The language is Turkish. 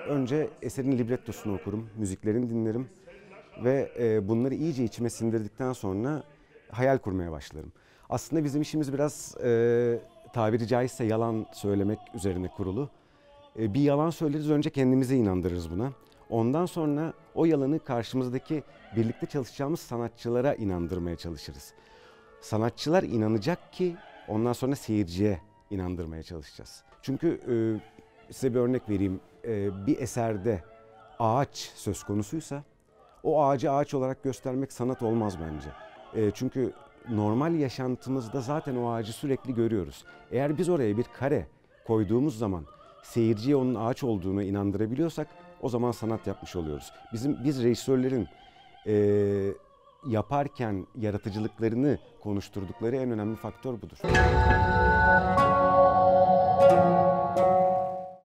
Önce eserin librettosunu okurum, müziklerini dinlerim ve e, bunları iyice içime sindirdikten sonra hayal kurmaya başlarım. Aslında bizim işimiz biraz e, tabiri caizse yalan söylemek üzerine kurulu. E, bir yalan söyleriz önce kendimize inandırırız buna. Ondan sonra o yalanı karşımızdaki birlikte çalışacağımız sanatçılara inandırmaya çalışırız. Sanatçılar inanacak ki ondan sonra seyirciye inandırmaya çalışacağız. Çünkü e, size bir örnek vereyim. E, bir eserde ağaç söz konusuysa o ağacı ağaç olarak göstermek sanat olmaz bence. E, çünkü normal yaşantımızda zaten o ağacı sürekli görüyoruz. Eğer biz oraya bir kare koyduğumuz zaman seyirciye onun ağaç olduğunu inandırabiliyorsak o zaman sanat yapmış oluyoruz. Bizim biz rejisörlerin e, yaparken yaratıcılıklarını konuşturdukları en önemli faktör budur.